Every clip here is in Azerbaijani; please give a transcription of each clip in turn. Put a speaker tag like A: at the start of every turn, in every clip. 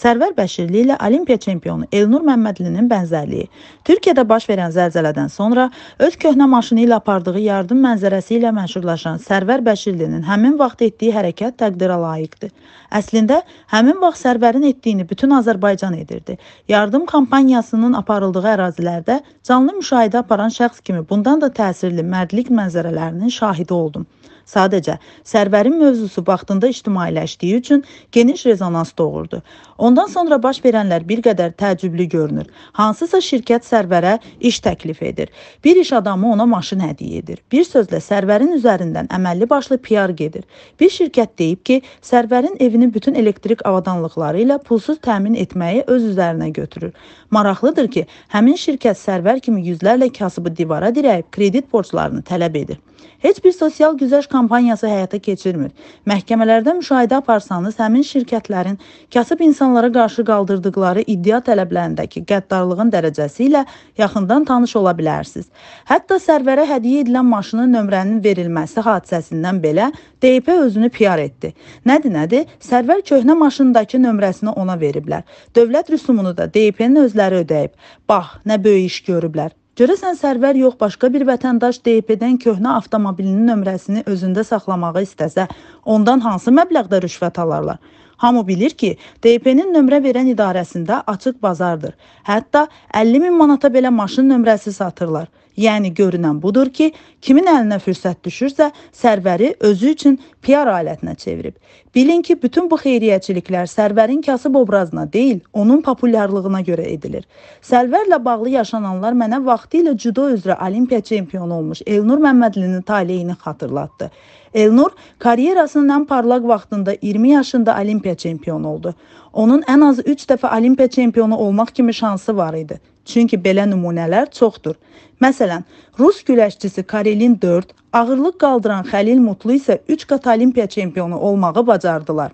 A: Sərvər Bəşirli ilə Olimpiya çempionu Elnur Məmmədlinin bənzərliyi. Türkiyədə baş verən zəlzələdən sonra öz köhnə maşını ilə apardığı yardım mənzərəsi ilə məşhurlaşan Sərvər Bəşirlinin həmin vaxt etdiyi hərəkət təqdirə layiqdir. Əslində, həmin vaxt Sərvərin etdiyini bütün Azərbaycan edirdi. Yardım kampaniyasının aparıldığı ərazilərdə canlı müşahidə aparan şəxs kimi bundan da təsirli mərdlik mənzərələrinin şahidi oldum. Sadəcə Sərvərin mövzusu vaxtında ictimailəşdiyi üçün geniş rezonans doğurdu. Ondan sonra baş verənlər bir qədər təəccüblü görünür. Hansısa şirkət Sərvərə iş təklif edir. Bir iş adamı ona maşın hədiyyə edir. Bir sözlə Sərvərin üzərindən əməlli başlı PR gedir. Bir şirkət deyib ki, Sərvərin evini bütün elektrik avadanlıqları ilə pulsuz təmin etməyi öz üzərinə götürür. Maraqlıdır ki, həmin şirkət Sərvər kimi yüzlərlə kasıbı divara dirəyib kredit borclarını tələb edir. Heç bir sosial güzəşt kampaniyası həyata keçirmir. Məhkəmələrdə müşahidə aparsanız, həmin şirkətlərin kasıb insanlara qarşı qaldırdıqları iddia tələblərindəki qəddarlığın dərəcəsi ilə yaxından tanış ola bilərsiniz. Hətta sərvərə hədiyyə edilən maşının nömrənin verilməsi hadisəsindən belə DP özünü PR etdi. Nədir, nədir? Sərvər köhnə maşındakı nömrəsini ona veriblər. Dövlət rüsumunu da DP-nin özləri ödəyib. Bax, nə böyük iş görüblər. Görəsən Sərvər yox, başqa bir vətəndaş DP-dən köhnə avtomobilinin nömrəsini özündə saxlamağı istəsə, ondan hansı məbləğdə rüşvət alarlar? Hamı bilir ki, DP-nin nömrə verən idarəsində açıq bazardır. Hətta 50 min manata belə maşın nömrəsi satırlar. Yəni görünən budur ki, kimin əlinə fürsət düşürsə, sərvəri özü üçün PR alətinə çevirib. Bilin ki, bütün bu xeyriyyəçiliklər sərvərin kasıb obrazına deyil, onun populyarlığına görə edilir. Sərvərlə bağlı yaşananlar mənə vaxtilə judo üzrə Olimpiya çempionu olmuş Elnur Məmmədlinin taleyini xatırlatdı. Elnur karyerasının ən parlaq vaxtında 20 yaşında Olimpiya çempionu oldu. Onun ən azı 3 dəfə Olimpiya çempionu olmaq kimi şansı var idi. Çünki belə nümunələr çoxdur. Məsələn, Rus güləşçisi Karelin 4, ağırlıq qaldıran Xəlil Mutlu isə 3 qat Olimpiya çempionu olmağı bacardılar.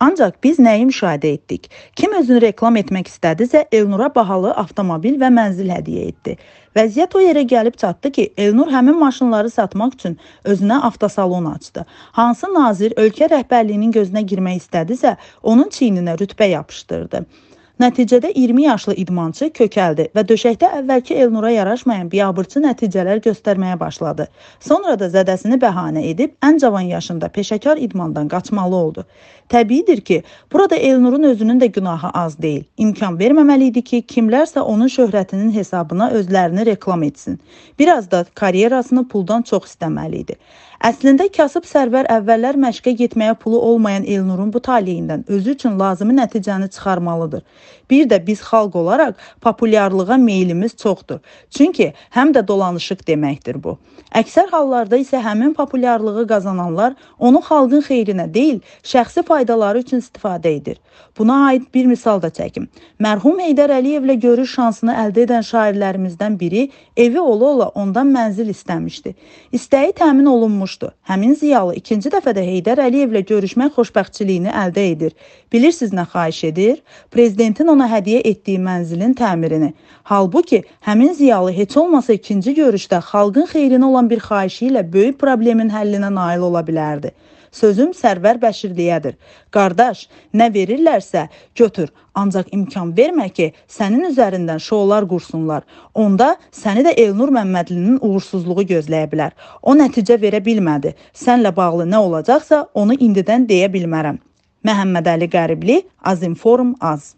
A: Ancaq biz nəyi müşahidə etdik? Kim özünü reklam etmək istədisə, Elnura bahalı avtomobil və mənzil hədiyyə etdi. Vəziyyət o yerə gəlib çatdı ki, Elnur həmin maşınları satmaq üçün özünə avtosalon açdı. Hansı nazir ölkə rəhbərliyinin gözünə girmək istədisə, onun çiyninə rütbə yapışdırdı. Nəticədə 20 yaşlı idmançı kökəldi və döşəkdə əvvəlki Elnura yaraşmayan biabırçı nəticələr göstərməyə başladı. Sonra da zədəsini bəhanə edib ən cavan yaşında peşəkar idmandan qaçmalı oldu. Təbiidir ki, burada Elnurun özünün də günahı az deyil. İmkan verməməli idi ki, kimlərsə onun şöhrətinin hesabına özlərini reklam etsin. Biraz da karyerasını puldan çox istəməli idi. Əslində kasıb sərvər əvvəllər məşqə getməyə pulu olmayan Elnurun bu taleyindən özü üçün lazımi nəticəni çıxarmalıdır. Bir də biz xalq olaraq populyarlığa meylimiz çoxdur. Çünki həm də dolanışıq deməkdir bu. Əksər hallarda isə həmin populyarlığı qazananlar onu xalqın xeyrinə deyil, şəxsi faydaları üçün istifadə edir. Buna aid bir misal da çəkim. Mərhum Heydər Əliyevlə görüş şansını əldə edən şairlərimizdən biri evi ola-ola ondan mənzil istəmişdi. İstəyi təmin olunmuşdu. Həmin ziyalı ikinci dəfə də Heydər Əliyevlə görüşmək xoşbəxtçiliyini əldə edir. Bilirsiniz nə xahiş edir? Prezidentin ona hədiyyə etdiyi mənzilin təmirini. Halbuki həmin ziyalı heç olmasa ikinci görüşdə xalqın xeyrinə olan bir xahişi ilə böyük problemin həllinə nail ola bilərdi. Sözüm Sərvər Bəşirliyədir. Qardaş, nə verirlərsə götür, ancaq imkan vermə ki, sənin üzərindən şoular qursunlar. Onda səni də Elnur Məmmədlinin uğursuzluğu gözləyə bilər. O nəticə verə bilmədi. Sənlə bağlı nə olacaqsa, onu indidən deyə bilmərəm. Məhəmməd Əli Qəribli, Azinforum Az.